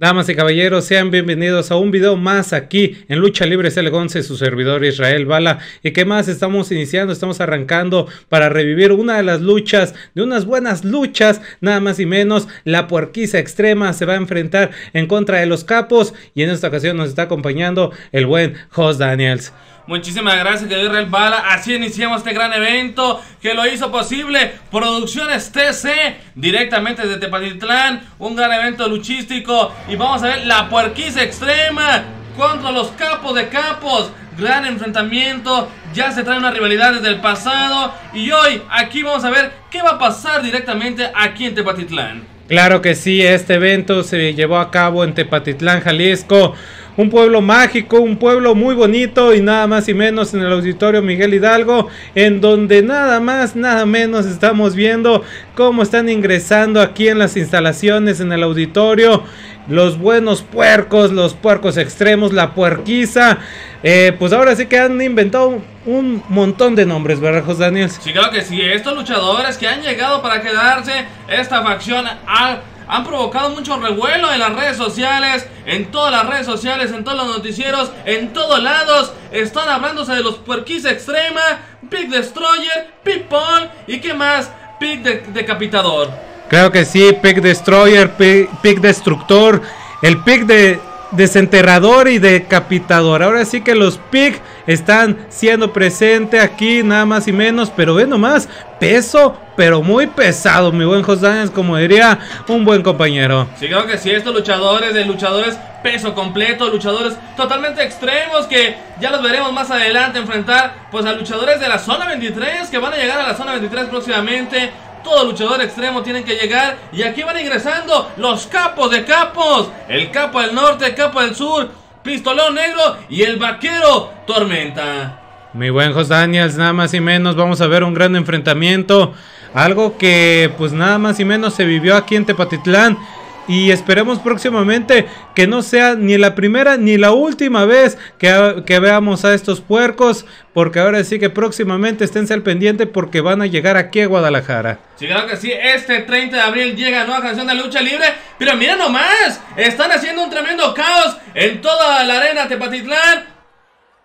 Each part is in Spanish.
Damas y caballeros, sean bienvenidos a un video más aquí en Lucha Libre CL11, su servidor Israel Bala. ¿Y qué más? Estamos iniciando, estamos arrancando para revivir una de las luchas, de unas buenas luchas, nada más y menos. La puerquiza extrema se va a enfrentar en contra de los capos y en esta ocasión nos está acompañando el buen Jos Daniels. Muchísimas gracias, querido Israel Bala. Así iniciamos este gran evento que lo hizo posible Producciones TC, directamente desde Tepatitlán. Un gran evento luchístico. Y vamos a ver la puerquiza extrema contra los capos de capos. Gran enfrentamiento. Ya se trae una rivalidad desde el pasado. Y hoy aquí vamos a ver qué va a pasar directamente aquí en Tepatitlán. Claro que sí, este evento se llevó a cabo en Tepatitlán, Jalisco. Un pueblo mágico, un pueblo muy bonito y nada más y menos en el auditorio Miguel Hidalgo, en donde nada más, nada menos estamos viendo cómo están ingresando aquí en las instalaciones en el auditorio los buenos puercos, los puercos extremos, la puerquiza. Eh, pues ahora sí que han inventado un montón de nombres, ¿verdad, José Daniel? Sí, claro que sí. Estos luchadores que han llegado para quedarse, esta facción ha han provocado mucho revuelo en las redes sociales, en todas las redes sociales, en todos los noticieros, en todos lados. Están hablándose de los puerquis extrema, Pig Destroyer, Paul y qué más, Pig Decapitador. Creo que sí, Pig Destroyer, Pig, Destructor, el Pig de desenterrador y decapitador. Ahora sí que los Pig están siendo presentes aquí, nada más y menos, pero ve nomás, peso, pero muy pesado, mi buen José como diría un buen compañero. Sí, creo que sí, estos luchadores de luchadores peso completo, luchadores totalmente extremos que ya los veremos más adelante enfrentar pues a luchadores de la zona 23 que van a llegar a la zona 23 próximamente. Todo luchador extremo tienen que llegar y aquí van ingresando los capos de capos. El capo del norte, el capo del sur, pistolón negro y el vaquero tormenta. Mi buen Jos Daniels, nada más y menos vamos a ver un gran enfrentamiento. Algo que pues nada más y menos se vivió aquí en Tepatitlán y esperemos próximamente que no sea ni la primera ni la última vez que, que, veamos a estos puercos, porque ahora sí que próximamente esténse al pendiente porque van a llegar aquí a Guadalajara. Sí, claro que sí, este 30 de abril llega nueva canción de lucha libre, pero mira nomás, están haciendo un tremendo caos en toda la arena Tepatitlán.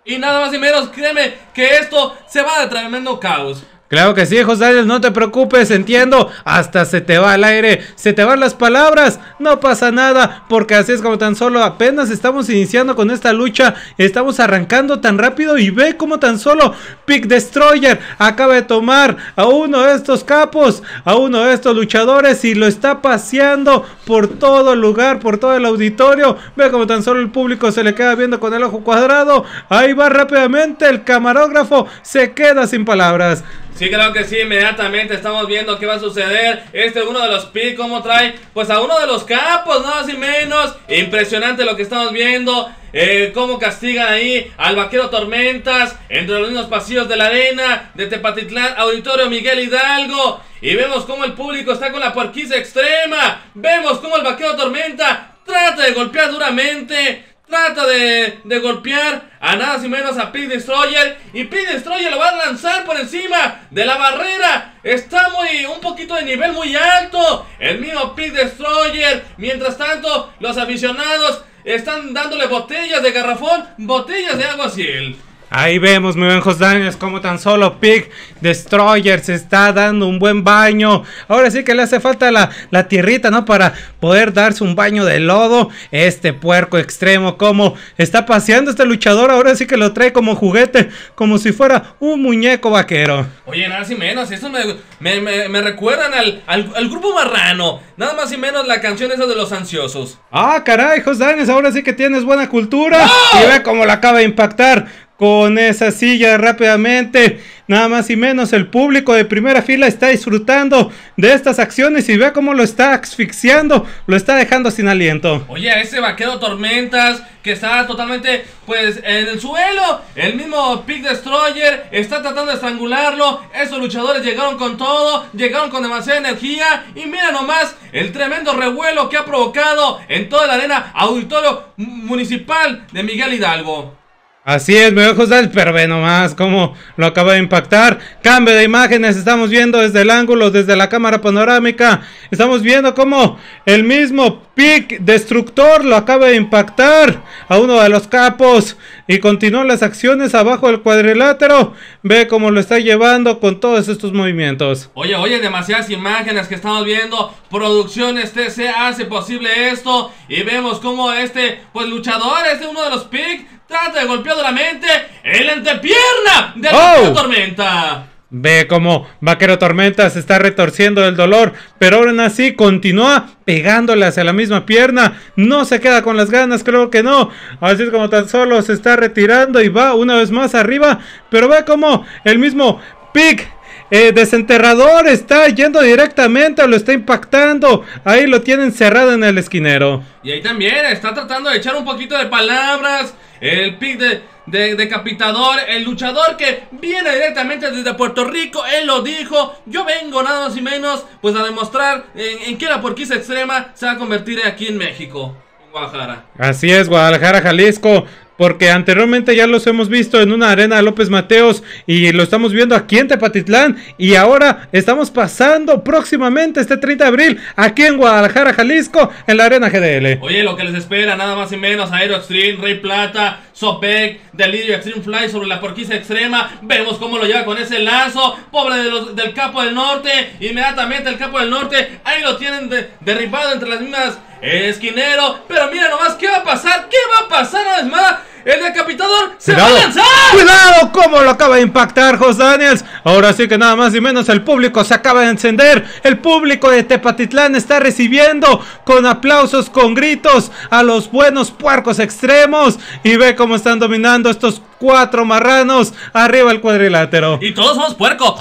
Y nada más y menos, créeme que esto se va de tremendo caos. Claro que sí, José no te preocupes, entiendo. Hasta se te va el aire, se te van las palabras. No pasa nada, porque así es como tan solo apenas estamos iniciando con esta lucha. Estamos arrancando tan rápido y ve como tan solo Pick Destroyer acaba de tomar a uno de estos capos, a uno de estos luchadores y lo está paseando por todo el lugar, por todo el auditorio. Ve como tan solo el público se le queda viendo con el ojo cuadrado. Ahí va rápidamente el camarógrafo, se queda sin palabras. Sí, creo que sí, inmediatamente estamos viendo qué va a suceder. Este es uno de los picks, como trae, pues a uno de los capos, no más y menos. Impresionante lo que estamos viendo. Eh, cómo castigan ahí al vaquero Tormentas entre los mismos pasillos de la arena de Tepatitlán, Auditorio Miguel Hidalgo. Y vemos cómo el público está con la puerquiza extrema. Vemos cómo el vaquero Tormenta trata de golpear duramente Trata de, golpear a nada sin menos a Pig Destroyer. Y Pig Destroyer lo va a lanzar por encima de la barrera. Está muy, un poquito de nivel muy alto. El mismo Pig Destroyer. Mientras tanto, los aficionados están dándole botellas de garrafón, botellas de agua ciel. Ahí vemos, mi buen Daniels, como tan solo Pig Destroyer se está dando un buen baño. Ahora sí que le hace falta la, la tierrita, ¿no? Para poder darse un baño de lodo. Este puerco extremo, como está paseando este luchador. Ahora sí que lo trae como juguete, como si fuera un muñeco vaquero. Oye, nada más y menos, eso me, me, recuerdan al, al, grupo marrano. Nada más y menos la canción esa de los ansiosos. Ah, caray, Daniels, ahora sí que tienes buena cultura. Y ve cómo la acaba de impactar con esa silla rápidamente. Nada más y menos el público de primera fila está disfrutando de estas acciones y ve cómo lo está asfixiando, lo está dejando sin aliento. Oye, ese vaquero Tormentas que está totalmente pues en el suelo, el mismo Pig Destroyer está tratando de estrangularlo. Esos luchadores llegaron con todo, llegaron con demasiada energía y mira nomás el tremendo revuelo que ha provocado en toda la arena auditorio municipal de Miguel Hidalgo. Así es, me ojos pero ve nomás cómo lo acaba de impactar. Cambio de imágenes, estamos viendo desde el ángulo, desde la cámara panorámica. Estamos viendo cómo el mismo pick destructor lo acaba de impactar a uno de los capos. Y continúan las acciones abajo del cuadrilátero. Ve cómo lo está llevando con todos estos movimientos. Oye, oye, demasiadas imágenes que estamos viendo. Producciones TC hace posible esto. Y vemos cómo este, pues luchador, este uno de los pick Trata de golpear duramente el antepierna de oh. Tormenta. Ve cómo Vaquero Tormenta se está retorciendo del dolor, pero aún así continúa pegándole hacia la misma pierna. No se queda con las ganas, creo que no. Así es como tan solo se está retirando y va una vez más arriba. Pero ve cómo el mismo Pick eh, desenterrador está yendo directamente, lo está impactando. Ahí lo tienen cerrado en el esquinero. Y ahí también está tratando de echar un poquito de palabras. El pick de, decapitador, el luchador que viene directamente desde Puerto Rico, él lo dijo, yo vengo nada más y menos pues a demostrar en, qué la porquisa extrema se va a convertir aquí en México. Guadalajara. Así es, Guadalajara, Jalisco. Porque anteriormente ya los hemos visto en una arena López Mateos y lo estamos viendo aquí en Tepatitlán y ahora estamos pasando próximamente este 30 de abril aquí en Guadalajara, Jalisco, en la arena GDL. Oye, lo que les espera nada más y menos, Aero Extreme, Rey Plata, Sopec, Delirio Extreme Fly sobre la porquisa extrema, vemos cómo lo lleva con ese lazo, pobre de los, del capo del norte, inmediatamente el capo del norte, ahí lo tienen derribado entre las mismas esquinero. Pero mira nomás, ¿qué va a pasar? ¿Qué va a pasar una vez más? El decapitador se va a lanzar. Cuidado, cómo lo acaba de impactar Jos Daniels. Ahora sí que nada más y menos el público se acaba de encender. El público de Tepatitlán está recibiendo con aplausos, con gritos a los buenos puercos extremos. Y ve cómo están dominando estos cuatro marranos arriba el cuadrilátero. Y todos somos puercos.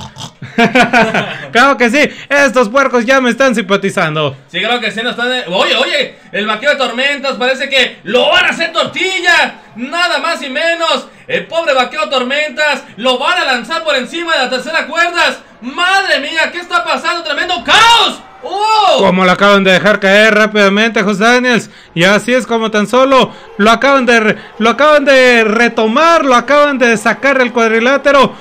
claro que sí, estos puercos ya me están simpatizando. Sí, creo que sí, nos están. Oye, oye, el vaquero de tormentas parece que lo van a hacer tortilla. Nada más y menos. El pobre vaquero tormentas lo van a lanzar por encima de la tercera cuerdas. Madre mía, ¿qué está pasando? Tremendo caos. ¡Oh! Como lo acaban de dejar caer rápidamente, José Daniels. Y así es como tan solo lo acaban de, lo acaban de retomar, lo acaban de sacar el cuadrilátero,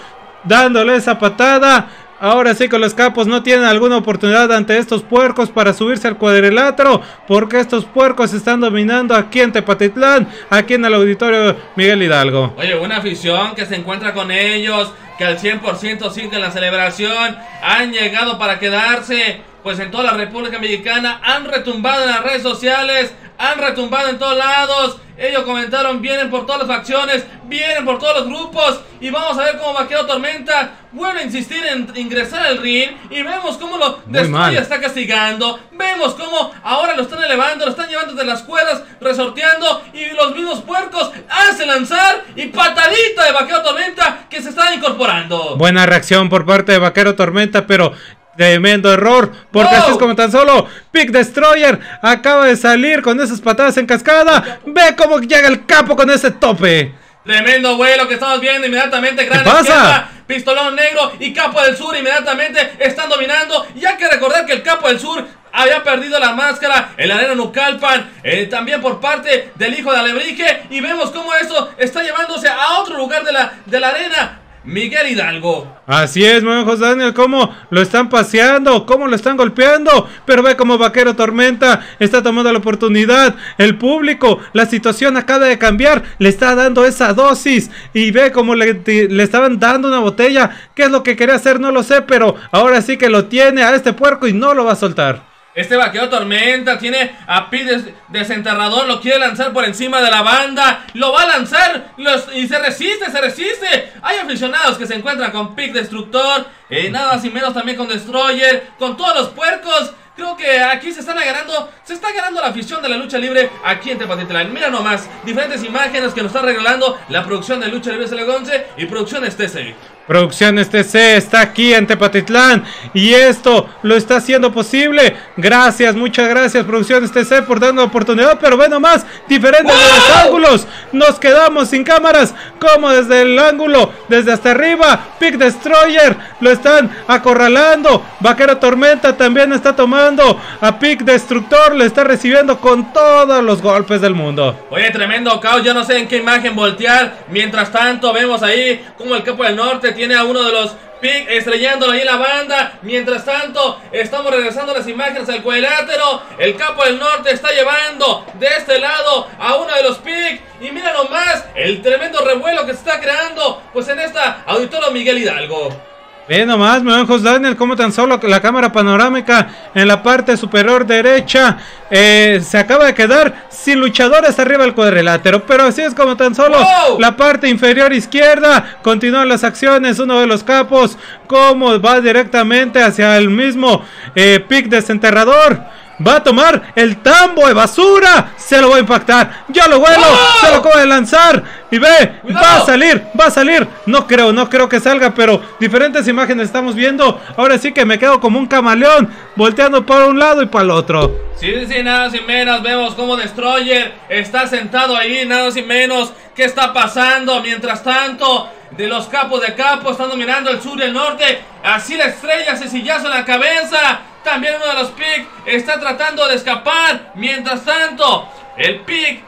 dándole esa patada. Ahora sí que los capos no tienen alguna oportunidad ante estos puercos para subirse al cuadrilátero. Porque estos puercos están dominando aquí en Tepatitlán, aquí en el auditorio Miguel Hidalgo. Oye, una afición que se encuentra con ellos, que al 100% sigue la celebración, han llegado para quedarse pues en toda la República Mexicana han retumbado en las redes sociales, han retumbado en todos lados. Ellos comentaron, vienen por todas las facciones, vienen por todos los grupos. Y vamos a ver cómo Vaquero Tormenta vuelve a insistir en ingresar al ring. Y vemos cómo lo destruye, está castigando. Vemos cómo ahora lo están elevando, lo están llevando de las cuerdas, resorteando. Y los mismos puercos hace lanzar y patadita de Vaquero Tormenta que se está incorporando. Buena reacción por parte de Vaquero Tormenta, pero Tremendo error, porque así es como tan solo Pick Destroyer acaba de salir con esas patadas en cascada. Ve cómo llega el capo con ese tope. Tremendo vuelo que estamos viendo inmediatamente. Gran pasa? pistolón negro y Capo del Sur inmediatamente están dominando. Y hay que recordar que el Capo del Sur había perdido la máscara en la arena Nucalpan, eh, también por parte del hijo de Alebrije. Y vemos cómo eso está llevándose a otro lugar de la, de la arena. Miguel Hidalgo. Así es, José Daniel, cómo lo están paseando, cómo lo están golpeando. Pero ve como Vaquero Tormenta está tomando la oportunidad. El público, la situación acaba de cambiar, le está dando esa dosis. Y ve cómo le, le estaban dando una botella. ¿Qué es lo que quería hacer? No lo sé, pero ahora sí que lo tiene a este puerco y no lo va a soltar. Este vaquero tormenta tiene a Pete desenterrador, lo quiere lanzar por encima de la banda, lo va a lanzar y se resiste, se resiste. Hay aficionados que se encuentran con Pick Destructor, eh, nada más y menos también con Destroyer, con todos los puercos. Creo que aquí se están ganando, se está ganando la afición de la lucha libre aquí en Tepatitlán. Mira nomás, diferentes imágenes que nos está regalando la producción de Lucha Libre Celegonce y producciones TC. Producciones TC está aquí en Tepatitlán y esto lo está haciendo posible. Gracias, muchas gracias Producciones TC por darnos la oportunidad, pero bueno más, diferentes de los ángulos. Nos quedamos sin cámaras, como desde el ángulo, desde hasta arriba. Pick Destroyer lo están acorralando. Vaquero Tormenta también está tomando a Pick Destructor, le está recibiendo con todos los golpes del mundo. Oye, tremendo caos, yo no sé en qué imagen voltear. Mientras tanto, vemos ahí como el campo del norte tiene a uno de los Pick estrellándolo ahí en la banda. Mientras tanto, estamos regresando las imágenes al cuadrilátero. El capo del norte está llevando de este lado a uno de los Pick. Y mira nomás el tremendo revuelo que se está creando. Pues en esta auditorio Miguel Hidalgo. Ve nomás, me José Daniel, como tan solo la cámara panorámica en la parte superior derecha eh, se acaba de quedar sin luchadores arriba del cuadrilátero. Pero así es como tan solo la parte inferior izquierda continúan las acciones. Uno de los capos, como va directamente hacia el mismo eh, pick desenterrador. Va a tomar el tambo de basura. Se lo va a impactar. Ya lo vuelo. Se lo acaba de lanzar. Y ve. Va a salir. Va a salir. No creo, no creo que salga. Pero diferentes imágenes estamos viendo. Ahora sí que me quedo como un camaleón. Volteando por un lado y para el otro. Sí, sí, nada sin menos. Vemos como Destroyer está sentado ahí. Nada sin menos. ¿Qué está pasando? Mientras tanto de los capos de capo, están dominando el sur y el norte. Así la estrella, ese sillazo en la cabeza. También uno de los pick está tratando de escapar. Mientras tanto, el pick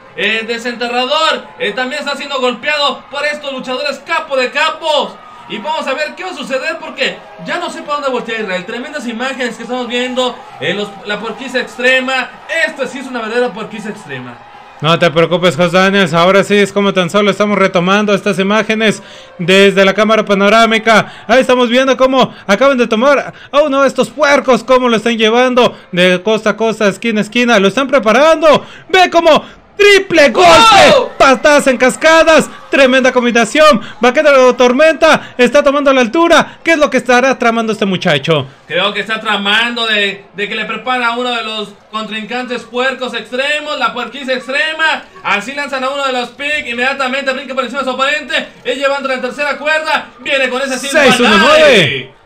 desenterrador eh, también está siendo golpeado por estos luchadores capo de capos. Y vamos a ver qué va a suceder porque ya no sé para dónde voltear Israel. Tremendas imágenes que estamos viendo. en la porquisa extrema. Esta sí es una verdadera porquisa extrema. No te preocupes, José Daniels. Ahora sí es como tan solo estamos retomando estas imágenes desde la cámara panorámica. Ahí estamos viendo cómo acaban de tomar a uno de estos puercos, cómo lo están llevando de costa a costa, esquina a esquina. Lo están preparando. Ve cómo Triple golpe, patadas en cascadas, tremenda combinación. Vaquero de Tormenta está tomando la altura. ¿Qué es lo que estará tramando este muchacho? Creo que está tramando de, que le prepara a uno de los contrincantes puercos extremos, la puerquiza extrema. Así lanzan a uno de los pick, inmediatamente brinca por encima de su oponente. Él llevando la tercera cuerda, viene con ese 6-1-9. Ah,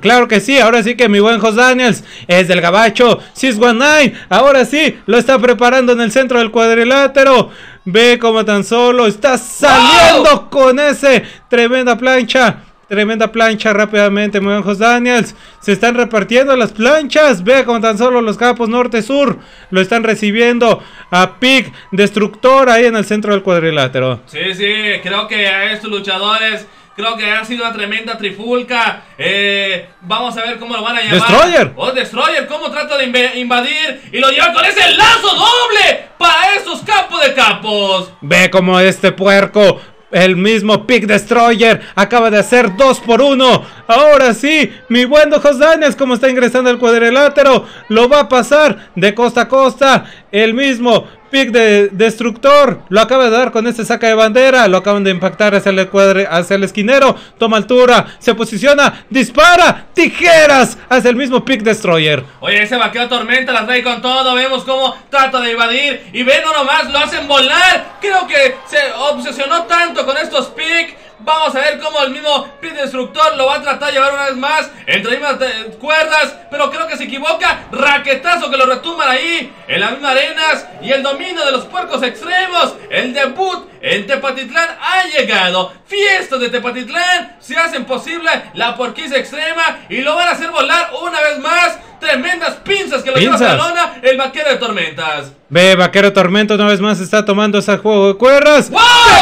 claro que sí, ahora sí que mi buen Jos Daniels es del gabacho. 619, ahora sí, lo está preparando en el centro del cuadrilátero. Ve como tan solo está saliendo con ese tremenda plancha. Tremenda plancha rápidamente, muy buen Jos Daniels. Se están repartiendo las planchas. Ve como tan solo los capos norte-sur lo están recibiendo a Pig Destructor ahí en el centro del cuadrilátero. Sí, sí, creo que a estos luchadores Creo que ha sido una tremenda trifulca. Eh, vamos a ver cómo lo van a llamar. Destroyer. Oh, Destroyer, cómo trata de invadir y lo lleva con ese lazo doble para esos campos de capos. Ve como este puerco el mismo Pick Destroyer acaba de hacer 2 por 1. Ahora sí, mi buen Dojos Danes, como está ingresando al cuadrilátero, lo va a pasar de costa a costa. El mismo pick de destructor. Lo acaba de dar con este saca de bandera. Lo acaban de impactar hacia el, cuadre, hacia el esquinero. Toma altura. Se posiciona. Dispara. Tijeras. Hacia el mismo pick destroyer. Oye, ese vaqueo tormenta. La trae con todo. Vemos cómo trata de evadir. Y ven nomás. Lo hacen volar. Creo que se obsesionó tanto con estos pick Vamos a ver cómo el mismo Pit Destructor lo va a tratar de llevar una vez más entre las mismas eh, cuerdas. Pero creo que se equivoca. Raquetazo que lo retumban ahí en las mismas arenas. Y el dominio de los puercos extremos. El debut en Tepatitlán ha llegado. Fiestas de Tepatitlán se hacen posible la porquisa extrema. Y lo van a hacer volar una vez más. Tremendas pinzas que lo lleva a la lona el vaquero de tormentas. Ve, Vaquero Tormento una vez más está tomando ese juego de cuerdas. ¡Wow!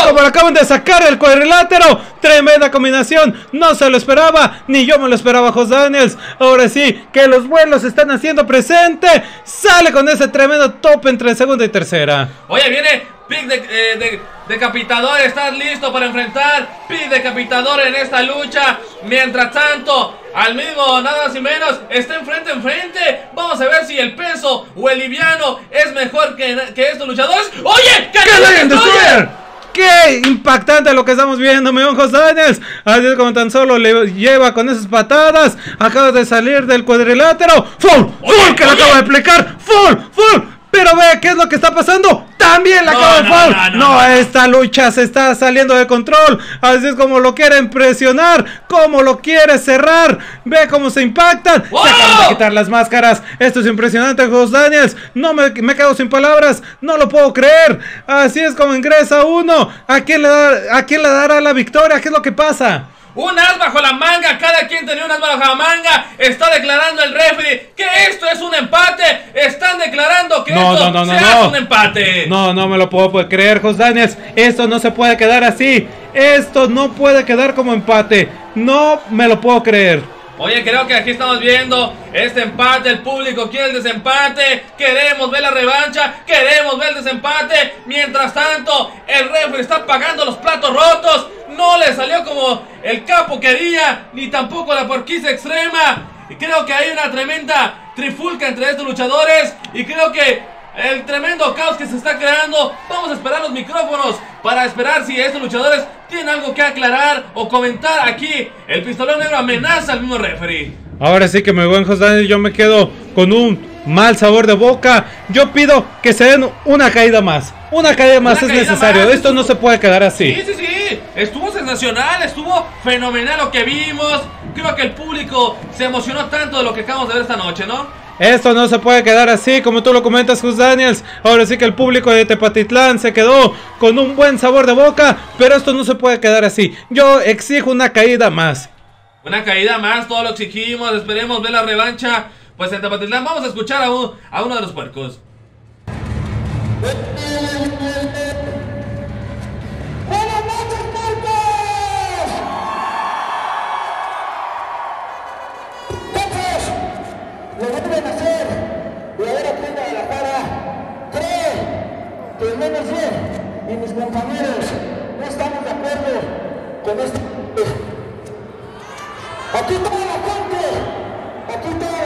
Como lo acaban de sacar el cuadrilátero. Tremenda combinación. No se lo esperaba. Ni yo me lo esperaba, Jos Daniels. Ahora sí, que los vuelos están haciendo presente. Sale con ese tremendo top entre segunda y tercera. Oye, viene Pick de, eh, de, Decapitador, ¿estás listo para enfrentar? Pick Decapitador en esta lucha. Mientras tanto, al mismo, nada más y menos, está enfrente, enfrente. Vamos a ver si el peso o el liviano es mejor que, que estos luchadores. ¡Oye! ¡Que Destroyer! ¡Qué impactante lo que estamos viendo, mi José Daniels! Así es como tan solo le lleva con esas patadas. Acaba de salir del cuadrilátero. ¡Full! ¡Full! que le acaba de aplicar. ¡Full! ¡Full! Pero ve qué es lo que está pasando. También la No, acaba de no, foul. no, esta lucha se está saliendo de control. Así es como lo quiere impresionar. Como lo quiere cerrar. Ve cómo se impactan. ¡Wow! Se acaban de quitar las máscaras. Esto es impresionante, Jos Daniels. No me, me quedo sin palabras. No lo puedo creer. Así es como ingresa uno. ¿A quién le, da- a quién le dará la victoria? ¿Qué es lo que pasa? Un as bajo la manga, cada quien tenía un as bajo la manga. Está declarando el referee que esto es un empate. Están declarando que No, esto no, no, no, se no. hace un empate. No, no me lo puedo creer, Jos Daniels. Esto no se puede quedar así. Esto no puede quedar como empate. No me lo puedo creer. Oye, creo que aquí estamos viendo este empate, el público quiere el desempate, queremos ver la revancha, queremos ver el desempate. Mientras tanto, el referee está pagando los platos rotos, no le salió como el capo quería, ni tampoco la porquisa extrema. Y creo que hay una tremenda trifulca entre estos luchadores y creo que el tremendo caos que se está creando. Vamos a esperar los micrófonos para esperar si estos luchadores tienen algo que aclarar o comentar aquí. El pistolero negro amenaza al mismo referee. Ahora sí que mi buen Jos Daniels, yo me quedo con un mal sabor de boca. Yo pido que se den una caída más. Una caída más Una es caída necesario. más. Esto no se puede quedar así. Sí, sí, sí. Estuvo sensacional, estuvo fenomenal lo que vimos. Creo que el público se emocionó tanto de lo que acabamos de ver esta noche, ¿no? Esto no se puede quedar así, como tú lo comentas, Jos Daniels. Ahora sí que el público de Tepatitlán se quedó con un buen sabor de boca, pero esto no se puede quedar así. Yo exijo una caída más. Una caída más, todo lo exigimos. Esperemos ver la revancha. Pues en Tepatitlán vamos a escuchar a, a uno de los puercos. Y mis compañeros no estamos de acuerdo con esto. Aquí toda la gente, aquí está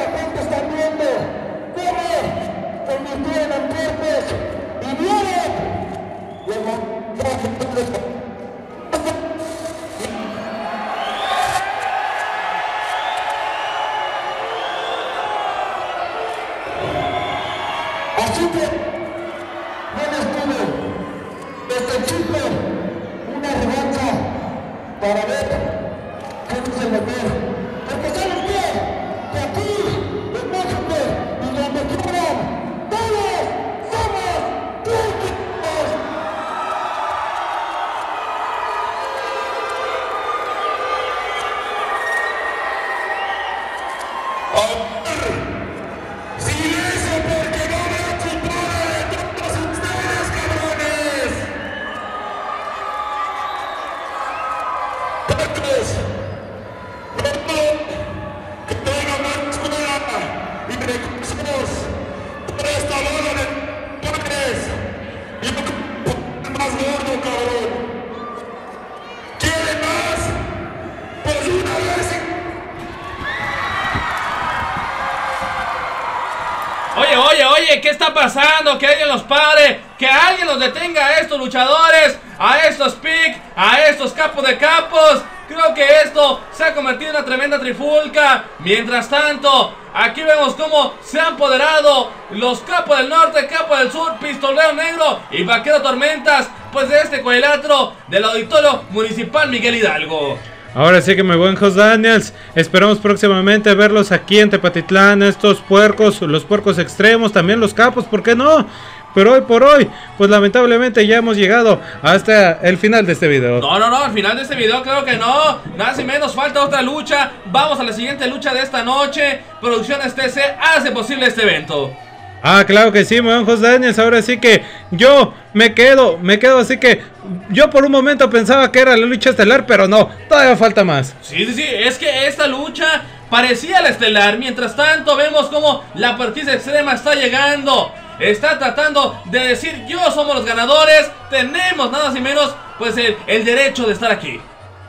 Um, Oye, oye, oye, ¿qué está pasando? Que alguien los pare, que alguien los detenga a estos luchadores, a estos pick, a estos capos de capos. Creo que esto se ha convertido en una tremenda trifulca. Mientras tanto, aquí vemos cómo se han apoderado los capos del norte, capos del sur, pistolero negro y vaquero tormentas, pues de este cuadrilátero del auditorio municipal Miguel Hidalgo. Ahora sí que me buen Jos Daniels. Esperamos próximamente verlos aquí en Tepatitlán. Estos puercos, los puercos extremos, también los capos, ¿por qué no? Pero hoy por hoy, pues lamentablemente ya hemos llegado hasta el final de este video. No, no, no, al final de este video creo que no. Nada si menos, falta otra lucha. Vamos a la siguiente lucha de esta noche. Producciones TC hace posible este evento. Ah, claro que sí, buen Jos Daniels. Ahora sí que yo me quedo, me quedo así que yo por un momento pensaba que era la lucha estelar, pero no, todavía falta más. Sí, sí, sí, es que esta lucha parecía la estelar. Mientras tanto, vemos como la partida extrema está llegando. Está tratando de decir, yo somos los ganadores. Tenemos nada más y menos, pues el, el derecho de estar aquí.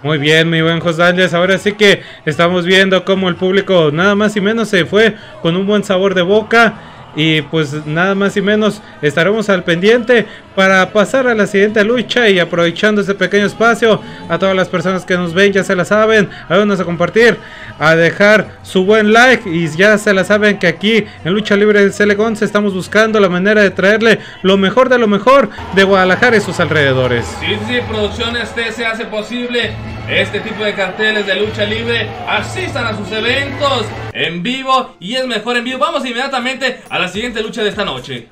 Muy bien, mi buen Jos Daniels. Ahora sí que estamos viendo cómo el público nada más y menos se fue con un buen sabor de boca. Y pues nada más y menos estaremos al pendiente para pasar a la siguiente lucha y aprovechando este pequeño espacio a todas las personas que nos ven ya se la saben, ayúdanos a compartir, a dejar su buen like y ya se la saben que aquí en Lucha Libre de Celegón estamos buscando la manera de traerle lo mejor de lo mejor de Guadalajara y sus alrededores. Sí, sí, Producciones T se hace posible este tipo de carteles de lucha libre. Asistan a sus eventos en vivo y es mejor en vivo. Vamos inmediatamente a la siguiente lucha de esta noche.